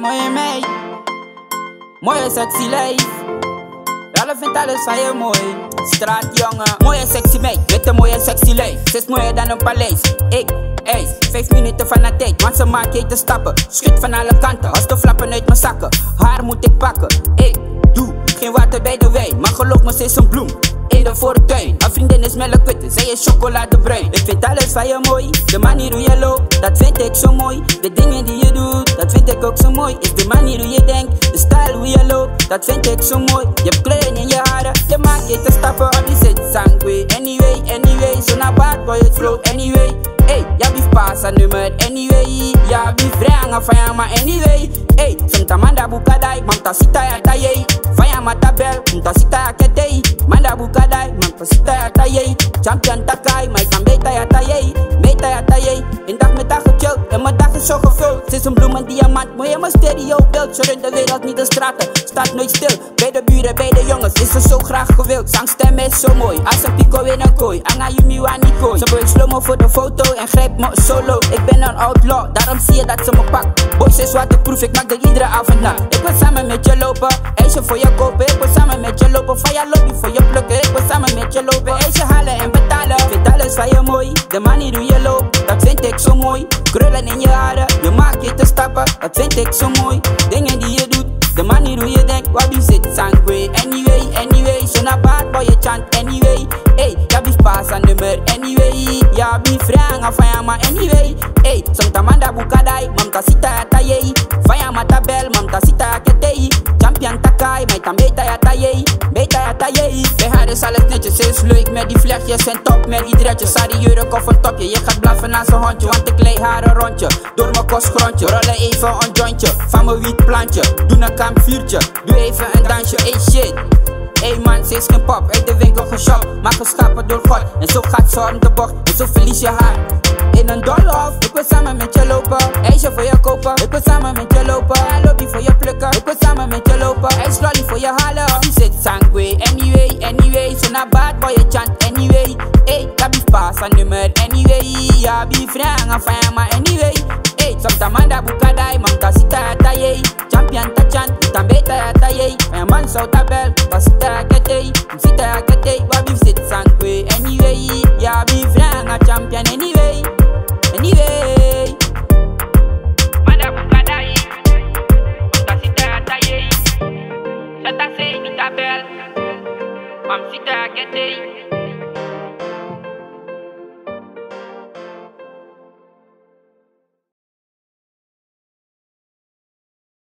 Mooie meid. Mooie sexy lijf. Alle vindt alles van je mooi. Straatjongen. Mooie sexy meid. Met een mooie sexy lijf. Ze is mooier dan een paleis. Ik, ijs. Vijf minuten van de tijd. Want ze maakt je te stappen. Schud van alle kanten. Als de flappen uit mijn zakken. Haar moet ik pakken. Ik doe geen water bij de wijn. Maar geloof me, ze is een bloem de fortuin. Een vriendin is melkwitte, zij is chocoladebruin. Ik vind alles van je mooi, de manier hoe je loopt, dat vind ik zo mooi. De dingen die je doet, dat vind ik ook zo mooi. Is de manier hoe je denkt, de stijl hoe je loopt, dat vind ik zo mooi. Je hebt in je haren, je maakt je te stappen op die zit sangwe. Anyway, anyway, zo naar bad boy, het float anyway. Hey, ja, wie pasa nummer anyway. Ja, wie vranga van ja, maar anyway. Hey, santa manda bukadai, manta sita ya taye. Van ja, mata bel, manta sita ya. Manda bukadai, for start I hate Champion takai, my sambe taya Ze is een bloem en diamant, je mijn stereo beeld. Zo runt de wereld niet de straten, staat nooit stil. Bij de buren, bij de jongens, is ze zo graag gewild. Zangstem is zo mooi, als een pico in een kooi. Anga Yumi Wanikooi. Ze boy slow voor de foto en grijp me solo. Ik ben een outlaw, daarom zie je dat ze me pakt. Boys is wat ik maak er iedere avond na. Ik wil samen met je lopen, ijsje voor je kopen. Ik wil samen met je lopen, van je lobby voor je plukken. Ik wil samen met je lopen, ijsje halen en betalen. Vind alles van je mooi, de manier hoe je loopt, vind ik zo mooi. Krullen in je haren, je maakt je te stappen, dat vind ik zo mooi. Dingen die je doet, de manier hoe je denkt, wat wie zit sangwe. Anyway, anyway, zo naar bad boy je chant anyway. Hey, ja wie pas aan nummer anyway. Ja wie vranga van ja maar anyway. Hey, somta manda bukadai, mamta sita ze is leuk met die vlechtjes en top. Met die dretjes, die jurk of een topje. Je gaat blaffen naar zijn hondje, want ik lei haar een rondje. Door mijn kostgrondje, rollen even een jointje. Van mijn wietplantje, doe een kampvuurtje. Doe even een dansje, hey shit. Hey man, ze is geen pop, uit de winkel geshopt Maar geschapen door God, en zo gaat ze om de bocht En zo verlies je haar In een doolhof, ik wil samen met je lopen IJsje voor je kopen, ik wil samen met je lopen Lobby voor je plukken, ik wil samen met je lopen IJs voor je halen a bad boy, a chant anyway. Hey, that be fast and the murder anyway. Yeah, be frank and fire my anyway. Hey, sometimes I book a die, man, cause it's a tie. Champion, touch chant, it's a better tie. My man, so the bell, cause it's a I'm sitting ¿qué te